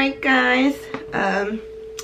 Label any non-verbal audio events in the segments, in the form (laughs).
Alright guys, um,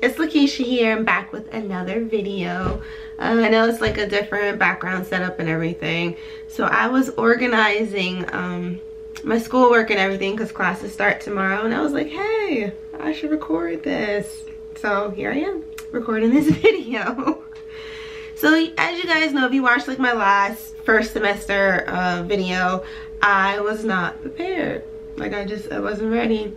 it's Lakeisha here. I'm back with another video. Uh, I know it's like a different background setup and everything. So I was organizing um, my schoolwork and everything because classes start tomorrow. And I was like, hey, I should record this. So here I am, recording this (laughs) video. so as you guys know, if you watched like my last first semester uh, video, I was not prepared. Like I just, I wasn't ready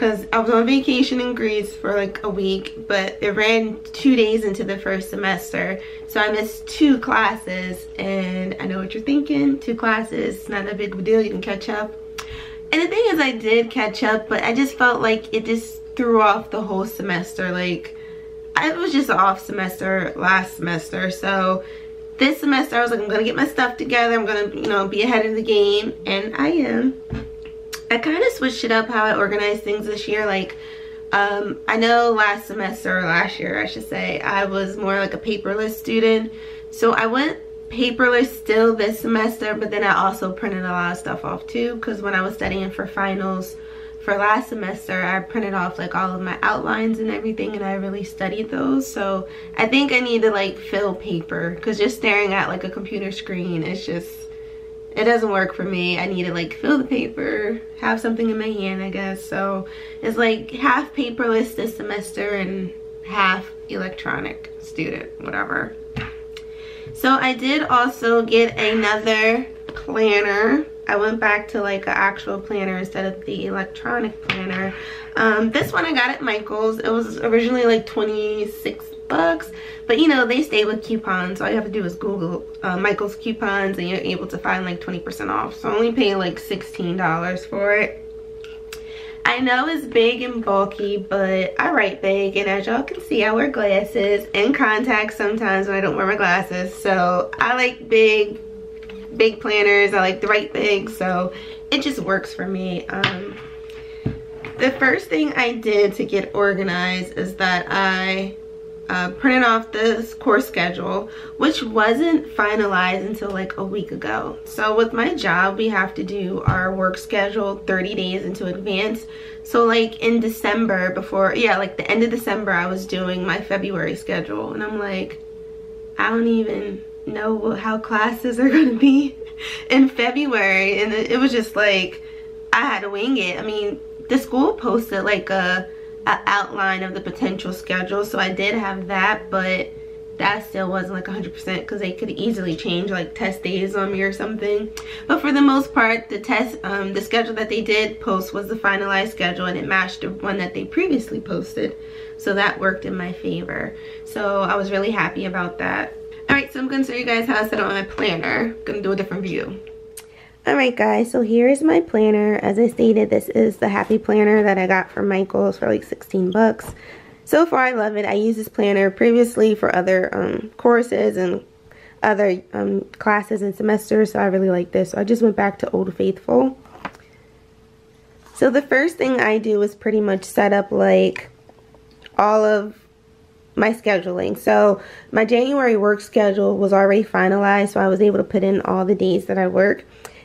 because I was on vacation in Greece for like a week, but it ran two days into the first semester. So I missed two classes and I know what you're thinking, two classes, it's not a big deal, you can catch up. And the thing is I did catch up, but I just felt like it just threw off the whole semester. Like I was just off semester last semester. So this semester I was like, I'm gonna get my stuff together. I'm gonna, you know, be ahead of the game and I am. I kind of switched it up how I organized things this year. Like, um, I know last semester, or last year I should say, I was more like a paperless student. So I went paperless still this semester, but then I also printed a lot of stuff off too. Because when I was studying for finals for last semester, I printed off like all of my outlines and everything and I really studied those. So I think I need to like fill paper because just staring at like a computer screen is just it doesn't work for me. I need to like fill the paper, have something in my hand, I guess. So it's like half paperless this semester and half electronic student, whatever. So I did also get another planner. I went back to like an actual planner instead of the electronic planner. Um, this one I got at Michael's. It was originally like 26 bucks but you know they stay with coupons all you have to do is google uh, michael's coupons and you're able to find like 20 percent off so I only pay like 16 dollars for it I know it's big and bulky, but I write big. And as y'all can see, I wear glasses and contacts sometimes when I don't wear my glasses. So I like big, big planners. I like the right big. So it just works for me. Um, the first thing I did to get organized is that I uh, printed off this course schedule, which wasn't finalized until like a week ago. So with my job, we have to do our work schedule 30 days into advance. So like in December before, yeah, like the end of December, I was doing my February schedule and I'm like, I don't even know how classes are (laughs) gonna be in February. And it was just like, I had to wing it. I mean, the school posted like a outline of the potential schedule. So I did have that but that still wasn't like 100% because they could easily change like test days on me or something. But for the most part the test um, the schedule that they did post was the finalized schedule and it matched the one that they previously posted. So that worked in my favor. So I was really happy about that. Alright so I'm to show you guys how I set up my planner. I'm to do a different view Alright guys, so here is my planner. As I stated, this is the Happy Planner that I got from Michaels for like 16 bucks. So far, I love it. I used this planner previously for other um, courses and other um, classes and semesters, so I really like this. So I just went back to Old Faithful. So the first thing I do is pretty much set up like all of my scheduling. So my January work schedule was already finalized, so I was able to put in all the days that I work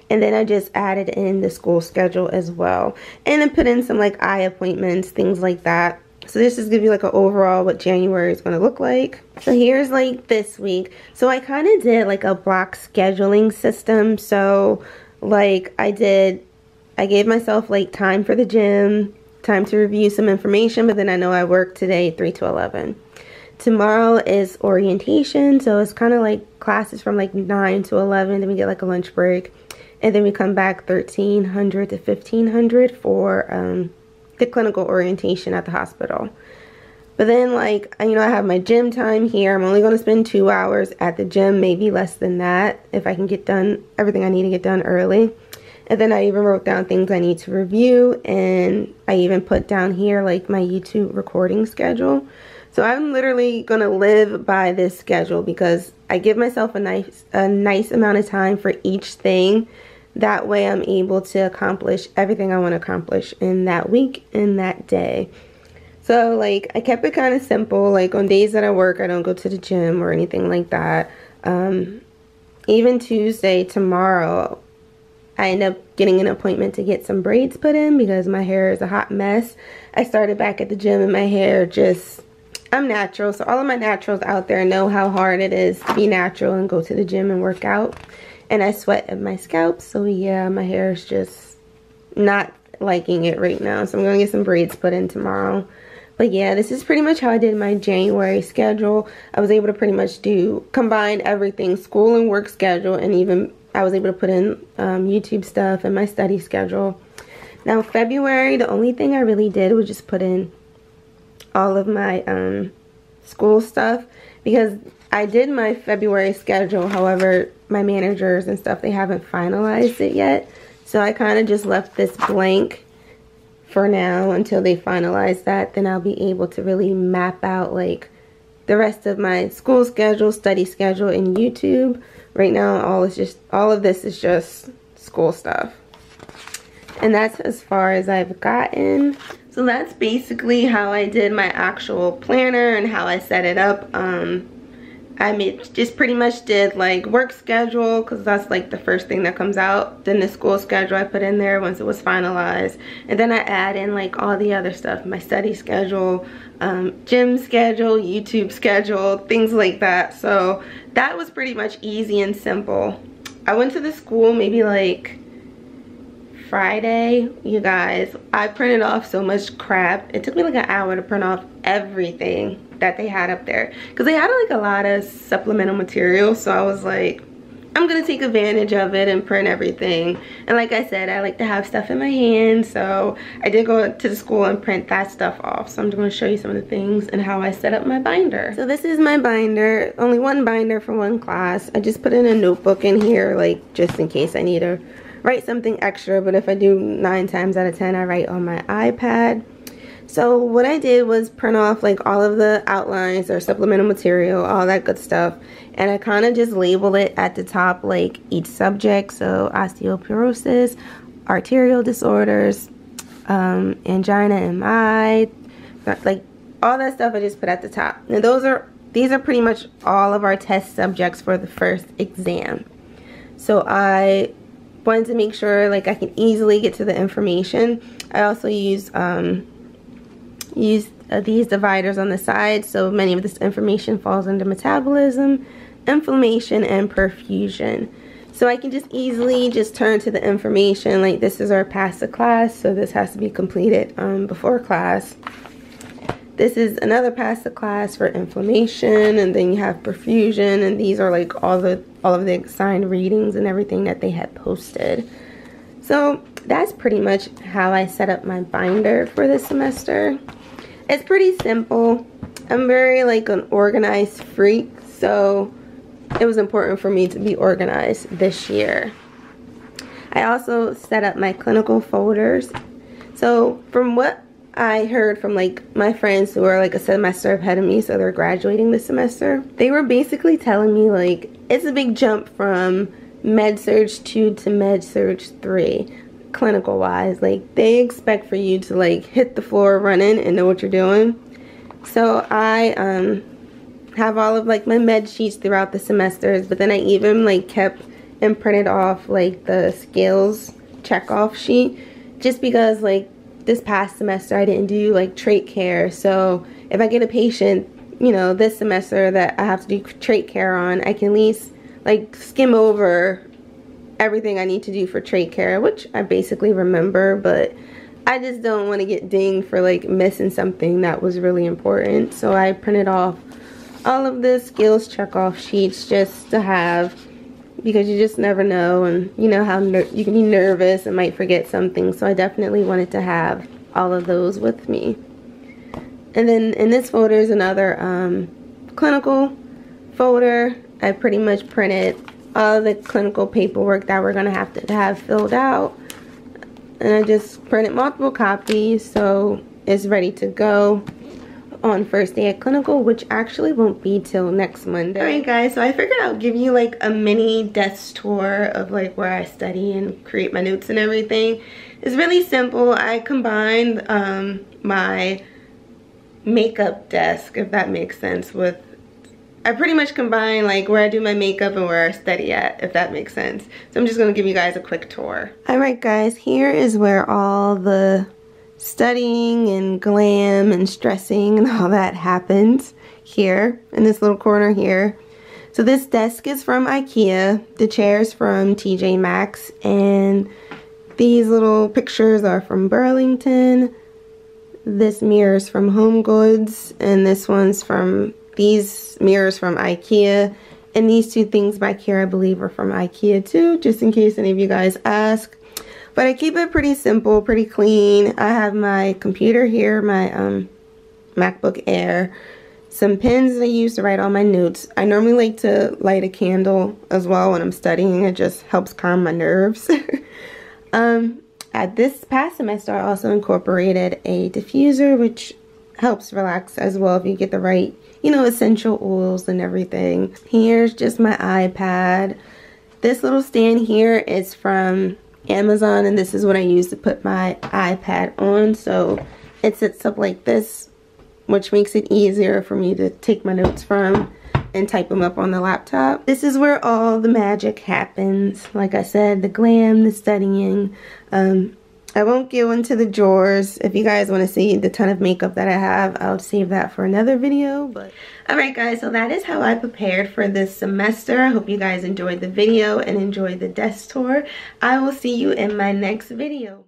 and then I just added in the school schedule as well. And then put in some like eye appointments things like that. So this just give you like an overall what January is going to look like. So here's like this week. So I kind of did like a block scheduling system. So like I did I gave myself like time for the gym time to review some information but then I know I work today 3 to 11 tomorrow is orientation so it's kind of like classes from like 9 to 11 then we get like a lunch break and then we come back 1300 to 1500 for um, the clinical orientation at the hospital. But then like, you know, I have my gym time here. I'm only going to spend two hours at the gym, maybe less than that if I can get done everything I need to get done early. And then I even wrote down things I need to review and I even put down here like my YouTube recording schedule. So I'm literally going to live by this schedule because I give myself a nice a nice amount of time for each thing. That way I'm able to accomplish everything I want to accomplish in that week, in that day. So like I kept it kind of simple. Like on days that I work, I don't go to the gym or anything like that. Um, even Tuesday, tomorrow, I end up getting an appointment to get some braids put in because my hair is a hot mess. I started back at the gym and my hair just, I'm natural. So all of my naturals out there know how hard it is to be natural and go to the gym and work out. And I sweat at my scalp. So yeah, my hair is just not liking it right now. So I'm going to get some braids put in tomorrow. But yeah, this is pretty much how I did my January schedule. I was able to pretty much do, combine everything, school and work schedule, and even I was able to put in um, YouTube stuff and my study schedule. Now February, the only thing I really did was just put in all of my um, school stuff because I did my February schedule. However, my managers and stuff, they haven't finalized it yet. So I kind of just left this blank for now until they finalize that. Then I'll be able to really map out like the rest of my school schedule, study schedule, and YouTube. Right now, all is just all of this is just school stuff. And that's as far as I've gotten. So that's basically how I did my actual planner and how I set it up. Um, I mean, just pretty much did like work schedule because that's like the first thing that comes out. Then the school schedule I put in there once it was finalized. And then I add in like all the other stuff, my study schedule, um, gym schedule, YouTube schedule, things like that. So that was pretty much easy and simple. I went to the school maybe like Friday, you guys. I printed off so much crap. It took me like an hour to print off everything that they had up there. Because they had like a lot of supplemental material so I was like I'm gonna take advantage of it and print everything. And like I said I like to have stuff in my hand so I did go to the school and print that stuff off. So I'm just to show you some of the things and how I set up my binder. So this is my binder only one binder for one class. I just put in a notebook in here like just in case I need to write something extra but if I do nine times out of ten I write on my iPad so what I did was print off like all of the outlines or supplemental material, all that good stuff. And I kind of just label it at the top like each subject. So osteoporosis, arterial disorders, um, angina MI, like all that stuff I just put at the top. And those are, these are pretty much all of our test subjects for the first exam. So I wanted to make sure like I can easily get to the information. I also use um, use uh, these dividers on the side so many of this information falls under metabolism, inflammation, and perfusion. So I can just easily just turn to the information like this is our past the class so this has to be completed um, before class. This is another past the class for inflammation and then you have perfusion and these are like all the all of the assigned readings and everything that they had posted. So that's pretty much how I set up my binder for this semester. It's pretty simple. I'm very like an organized freak, so it was important for me to be organized this year. I also set up my clinical folders. So from what I heard from like my friends who are like a semester ahead of me, so they're graduating this semester, they were basically telling me like it's a big jump from med surg 2 to med surg 3 clinical wise like they expect for you to like hit the floor running and know what you're doing. So I um have all of like my med sheets throughout the semesters but then I even like kept and printed off like the skills check off sheet just because like this past semester I didn't do like trach care. So if I get a patient you know this semester that I have to do trach care on I can at least like skim over everything I need to do for trach care, which I basically remember, but I just don't want to get dinged for like missing something that was really important. So I printed off all of the skills check off sheets just to have because you just never know and you know how you can be nervous and might forget something. So I definitely wanted to have all of those with me. And then in this folder is another um, clinical folder. I pretty much printed all the clinical paperwork that we're going to have to have filled out. And I just printed multiple copies so it's ready to go on first day at clinical which actually won't be till next Monday. Alright guys, so I figured I'll give you like a mini desk tour of like where I study and create my notes and everything. It's really simple. I combined um, my makeup desk, if that makes sense, with I pretty much combine like where I do my makeup and where I study at, if that makes sense. So I'm just gonna give you guys a quick tour. All right guys, here is where all the studying and glam and stressing and all that happens here in this little corner here. So this desk is from Ikea, the chairs from TJ Maxx, and these little pictures are from Burlington. This mirror is from Home Goods, and this one's from these mirrors from Ikea. And these two things back here, I believe, are from Ikea too, just in case any of you guys ask. But I keep it pretty simple, pretty clean. I have my computer here, my um, MacBook Air. Some pens I use to write all my notes. I normally like to light a candle as well when I'm studying. It just helps calm my nerves. (laughs) um, at this past semester, I also incorporated a diffuser, which helps relax as well if you get the right, you know, essential oils and everything. Here's just my iPad. This little stand here is from Amazon and this is what I use to put my iPad on. So it sits up like this, which makes it easier for me to take my notes from and type them up on the laptop. This is where all the magic happens. Like I said, the glam, the studying. Um, I won't go into the drawers. If you guys want to see the ton of makeup that I have, I'll save that for another video. But Alright guys, so that is how I prepared for this semester. I hope you guys enjoyed the video and enjoyed the desk tour. I will see you in my next video.